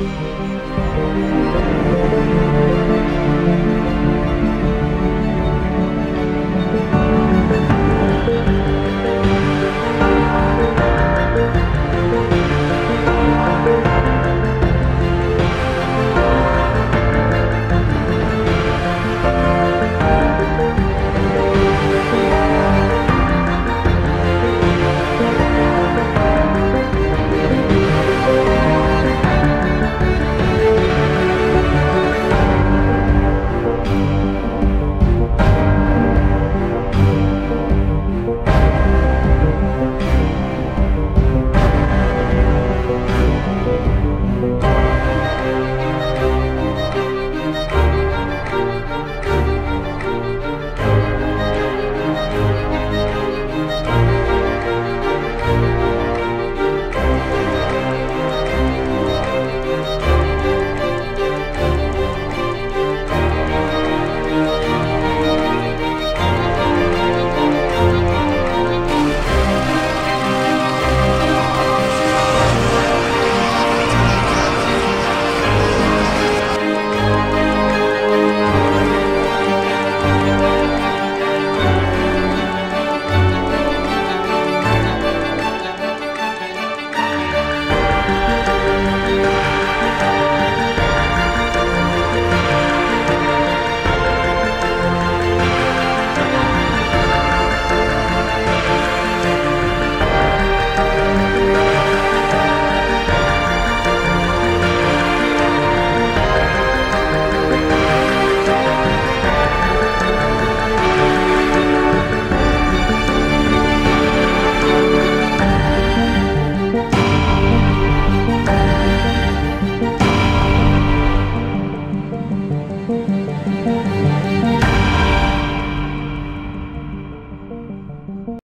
Música